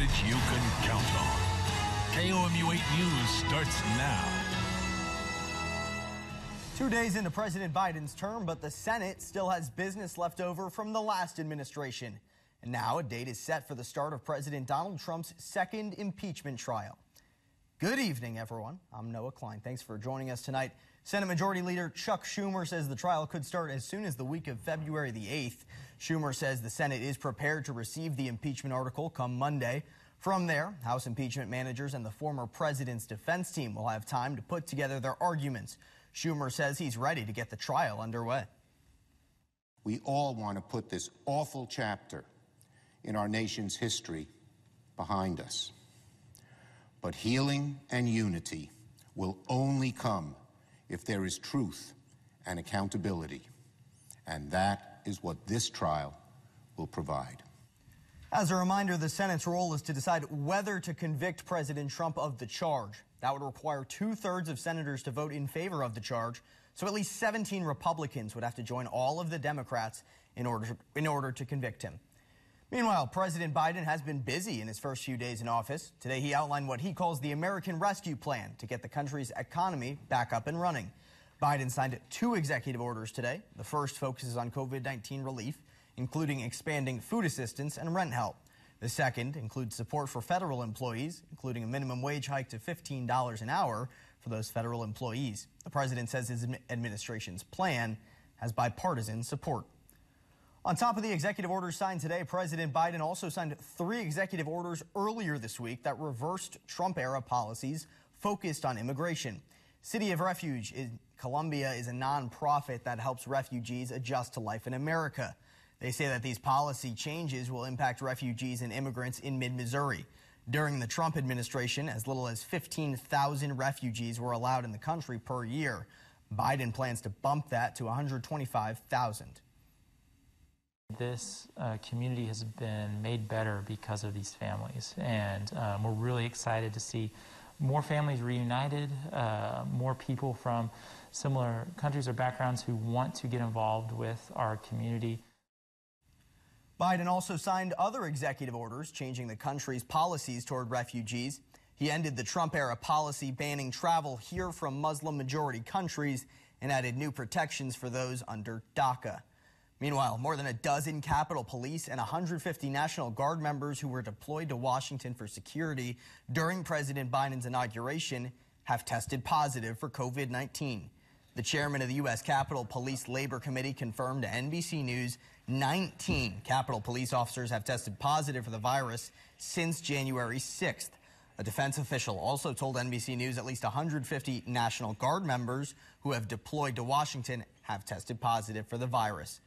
coverage you can count on. KOMU 8 News starts now. Two days into President Biden's term, but the Senate still has business left over from the last administration. And now a date is set for the start of President Donald Trump's second impeachment trial. Good evening, everyone. I'm Noah Klein. Thanks for joining us tonight. Senate Majority Leader Chuck Schumer says the trial could start as soon as the week of February the 8th. Schumer says the Senate is prepared to receive the impeachment article come Monday. From there, House impeachment managers and the former president's defense team will have time to put together their arguments. Schumer says he's ready to get the trial underway. We all want to put this awful chapter in our nation's history behind us. But healing and unity will only come if there is truth and accountability. And that is what this trial will provide. As a reminder, the Senate's role is to decide whether to convict President Trump of the charge. That would require two thirds of senators to vote in favor of the charge. So at least 17 Republicans would have to join all of the Democrats in order in order to convict him. Meanwhile, President Biden has been busy in his first few days in office. Today, he outlined what he calls the American Rescue Plan to get the country's economy back up and running. Biden signed two executive orders today. The first focuses on COVID 19 relief, including expanding food assistance and rent help. The second includes support for federal employees, including a minimum wage hike to $15 an hour for those federal employees. The president says his administration's plan has bipartisan support. On top of the executive orders signed today, President Biden also signed three executive orders earlier this week that reversed Trump era policies focused on immigration. City of Refuge in Columbia is a nonprofit that helps refugees adjust to life in America. They say that these policy changes will impact refugees and immigrants in mid Missouri. During the Trump administration, as little as 15,000 refugees were allowed in the country per year. Biden plans to bump that to 125,000. This uh, community has been made better because of these families, and um, we're really excited to see more families reunited, uh, more people from similar countries or backgrounds who want to get involved with our community. Biden also signed other executive orders changing the country's policies toward refugees. He ended the Trump era policy banning travel here from Muslim majority countries and added new protections for those under DACA. Meanwhile, more than a dozen Capitol Police and 150 National Guard members who were deployed to Washington for security during President Biden's inauguration have tested positive for COVID 19. The chairman of the U.S. Capitol Police Labor Committee confirmed to NBC News 19 Capitol Police officers have tested positive for the virus since January 6th. A defense official also told NBC News at least 150 National Guard members who have deployed to Washington have tested positive for the virus.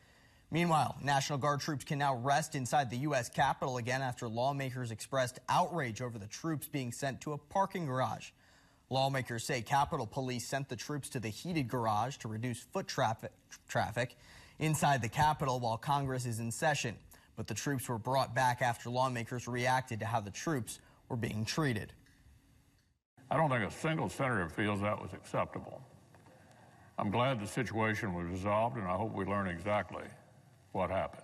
Meanwhile, National Guard troops can now rest inside the U.S. Capitol again after lawmakers expressed outrage over the troops being sent to a parking garage. Lawmakers say Capitol Police sent the troops to the heated garage to reduce foot traffic, traffic inside the Capitol while Congress is in session. But the troops were brought back after lawmakers reacted to how the troops were being treated. I don't think a single senator feels that was acceptable. I'm glad the situation was resolved, and I hope we learn exactly what happened.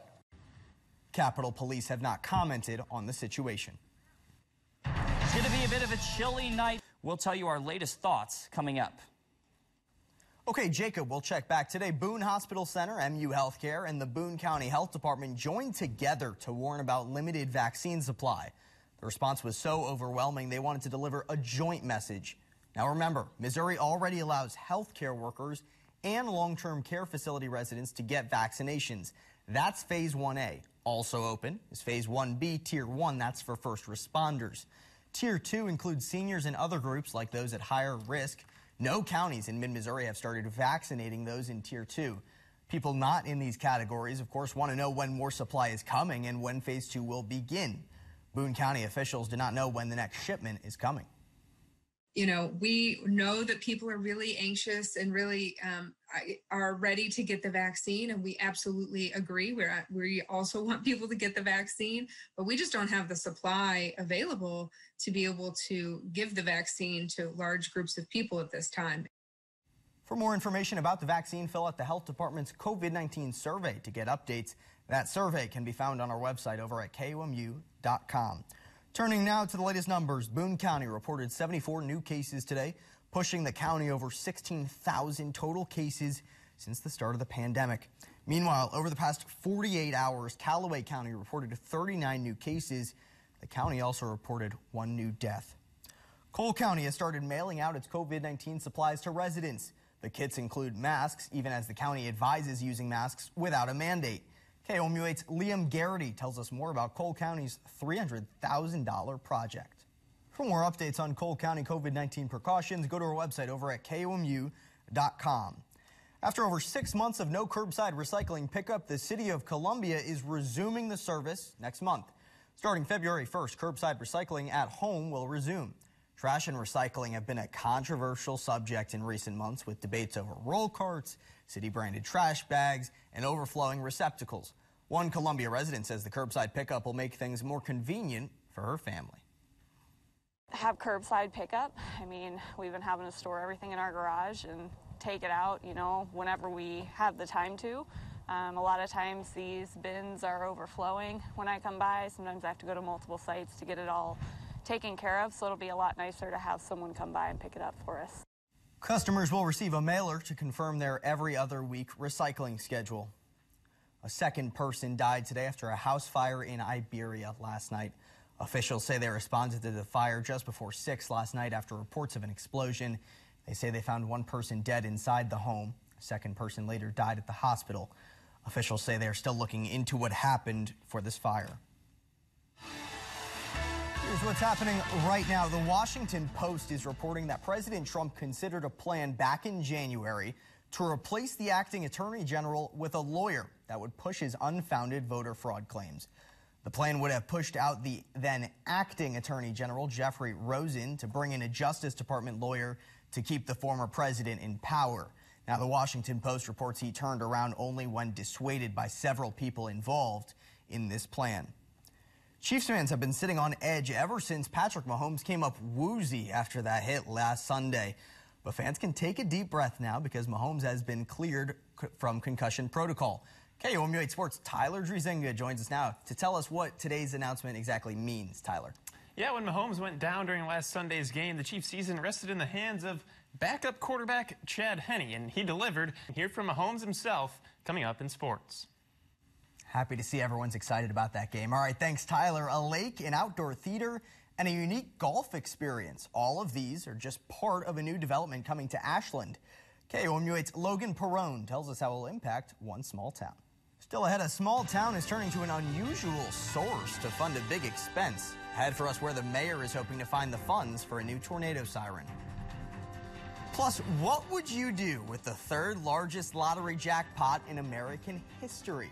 Capitol Police have not commented on the situation. It's going to be a bit of a chilly night. We'll tell you our latest thoughts coming up. Okay, Jacob, we'll check back today. Boone Hospital Center, MU Healthcare, and the Boone County Health Department joined together to warn about limited vaccine supply. The response was so overwhelming, they wanted to deliver a joint message. Now remember, Missouri already allows healthcare workers and long-term care facility residents to get vaccinations. That's phase 1A. Also open is phase 1B, tier 1. That's for first responders. Tier 2 includes seniors and other groups like those at higher risk. No counties in mid-Missouri have started vaccinating those in Tier 2. People not in these categories, of course, want to know when more supply is coming and when Phase 2 will begin. Boone County officials do not know when the next shipment is coming you know, we know that people are really anxious and really um, are ready to get the vaccine, and we absolutely agree. We're we also want people to get the vaccine, but we just don't have the supply available to be able to give the vaccine to large groups of people at this time. For more information about the vaccine, fill out the health department's COVID-19 survey to get updates. That survey can be found on our website over at KOMU.com. Turning now to the latest numbers, Boone County reported 74 new cases today, pushing the county over 16,000 total cases since the start of the pandemic. Meanwhile, over the past 48 hours, Callaway County reported 39 new cases. The county also reported one new death. Cole County has started mailing out its COVID 19 supplies to residents. The kits include masks, even as the county advises using masks without a mandate. KOMU8's Liam Garrity tells us more about Cole County's $300,000 project. For more updates on Cole County COVID 19 precautions, go to our website over at KOMU.com. After over six months of no curbside recycling pickup, the city of Columbia is resuming the service next month. Starting February 1st, curbside recycling at home will resume. Trash and recycling have been a controversial subject in recent months with debates over roll carts, city branded trash bags, and overflowing receptacles. One Columbia resident says the curbside pickup will make things more convenient for her family. Have curbside pickup. I mean, we've been having to store everything in our garage and take it out, you know, whenever we have the time to. Um, a lot of times these bins are overflowing when I come by. Sometimes I have to go to multiple sites to get it all taken care of, so it'll be a lot nicer to have someone come by and pick it up for us. Customers will receive a mailer to confirm their every other week recycling schedule. A second person died today after a house fire in Iberia last night. Officials say they responded to the fire just before 6 last night after reports of an explosion. They say they found one person dead inside the home. A second person later died at the hospital. Officials say they are still looking into what happened for this fire. Here's what's happening right now. The Washington Post is reporting that President Trump considered a plan back in January to replace the acting attorney general with a lawyer that would push his unfounded voter fraud claims. The plan would have pushed out the then acting attorney general, Jeffrey Rosen, to bring in a Justice Department lawyer to keep the former president in power. Now, the Washington Post reports he turned around only when dissuaded by several people involved in this plan. Chiefs fans have been sitting on edge ever since Patrick Mahomes came up woozy after that hit last Sunday. But fans can take a deep breath now because Mahomes has been cleared from concussion protocol. KOMU8 Sports' Tyler Drizenga joins us now to tell us what today's announcement exactly means. Tyler. Yeah, when Mahomes went down during last Sunday's game, the Chiefs season rested in the hands of backup quarterback Chad Henne, and he delivered. Hear from Mahomes himself coming up in sports. Happy to see everyone's excited about that game. All right, thanks, Tyler. A lake, an outdoor theater, and a unique golf experience. All of these are just part of a new development coming to Ashland. KOMU8's Logan Perone tells us how it will impact one small town. Still ahead, a small town is turning to an unusual source to fund a big expense. Head for us where the mayor is hoping to find the funds for a new tornado siren. Plus, what would you do with the third largest lottery jackpot in American history?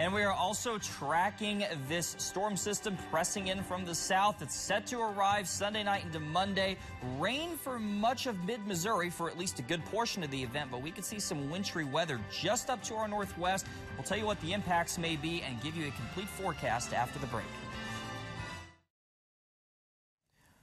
And we are also tracking this storm system pressing in from the south. It's set to arrive Sunday night into Monday. Rain for much of mid Missouri for at least a good portion of the event, but we could see some wintry weather just up to our northwest. We'll tell you what the impacts may be and give you a complete forecast after the break.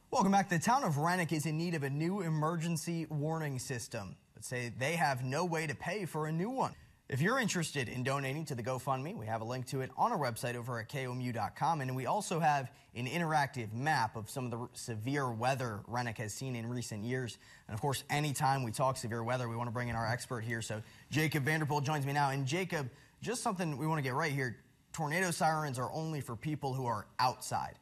Welcome back. The town of Renick is in need of a new emergency warning system, but say they have no way to pay for a new one. If you're interested in donating to the GoFundMe, we have a link to it on our website over at KOMU.com. And we also have an interactive map of some of the severe weather Renick has seen in recent years. And of course, anytime we talk severe weather, we want to bring in our expert here. So Jacob Vanderpool joins me now. And Jacob, just something we want to get right here. Tornado sirens are only for people who are outside.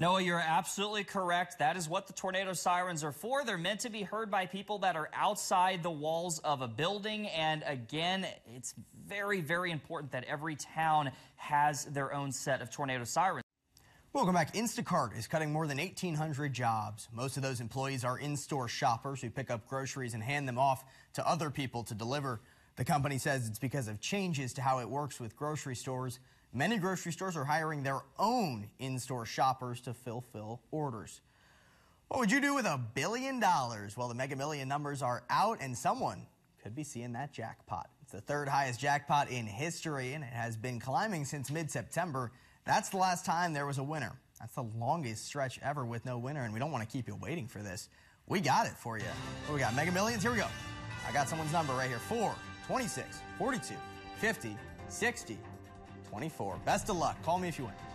Noah, you're absolutely correct. That is what the tornado sirens are for. They're meant to be heard by people that are outside the walls of a building. And again, it's very, very important that every town has their own set of tornado sirens. Welcome back. Instacart is cutting more than 1,800 jobs. Most of those employees are in-store shoppers who pick up groceries and hand them off to other people to deliver. The company says it's because of changes to how it works with grocery stores. Many grocery stores are hiring their own in-store shoppers to fulfill orders. What would you do with a billion dollars? Well, the Mega Million numbers are out and someone could be seeing that jackpot. It's the third highest jackpot in history and it has been climbing since mid-September. That's the last time there was a winner. That's the longest stretch ever with no winner and we don't want to keep you waiting for this. We got it for you. What we got? Mega Millions? Here we go. I got someone's number right here. 4, 26, 42, 50, 60, 24. Best of luck. Call me if you win.